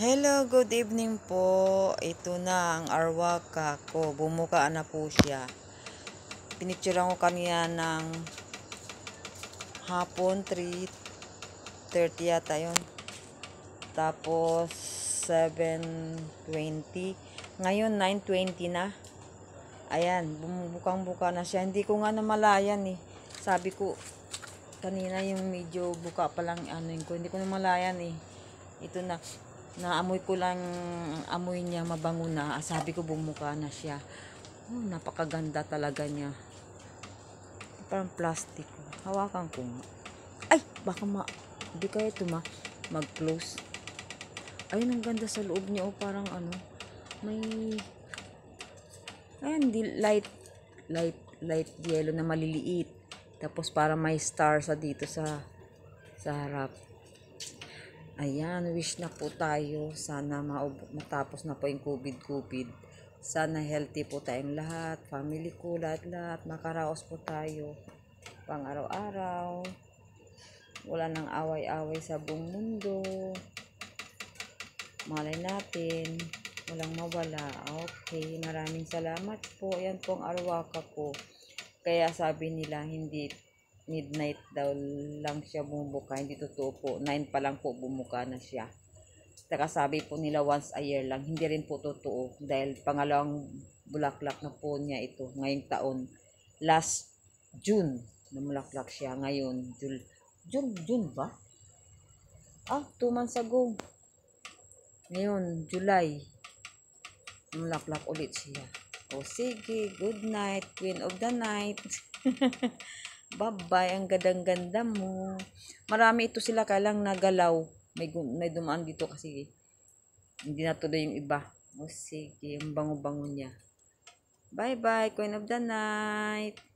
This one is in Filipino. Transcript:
Hello, good evening po. Ito na ang arwaka ko. Bumuka na po siya. Pinicturean ko kanina ng hapon, 3.30 yata yun. Tapos, 7.20. Ngayon, 9.20 na. Ayan, bumubukang-buka na siya. Hindi ko nga namalayan eh. Sabi ko, kanina yung medyo buka pa lang ano ko. Hindi ko namalayan eh. Ito na, naamoy ko lang amoy niya mabango na. Sabi ko bumuka na siya. Oh, napakaganda talaga niya. Parang plastic. Hawakan ko nga. Ay, baka ma... Hindi kaya ito ma... Mag-close. Ayun, ang ganda sa loob niya. Oh, parang ano... May... Ayan, di, light... Light... Light yellow na maliliit. Tapos para may star sa dito sa... Sa harap. Ayan, wish na po tayo. Sana matapos na po yung COVID-COVID. Sana healthy po tayong lahat. Family ko, lahat-lahat. Makaraos po tayo. Pang araw-araw. Wala nang away-away sa buong mundo. Malay natin. Walang mawala. Okay, maraming salamat po. Ayan po ang arwaka ko. Kaya sabi nila, hindi midnight daw lang siya bumubuka. Hindi totoo po. 9 pa lang po bumuka na siya. Saka sabi po nila once a year lang. Hindi rin po totoo. Dahil pangalawang bulaklak na po niya ito ngayong taon. Last June na bulaklak siya. Ngayon, Jul June, June ba? Ah, 2 months ago. Ngayon, July. Bulaklak ulit siya. O sige, good night, queen of the night. Bye-bye, ang gadang-ganda mo. Marami ito sila kailang nagalaw. May, may dumaan dito kasi hindi natuloy yung iba. O sige, ang bango-bango niya. Bye-bye, queen of the night.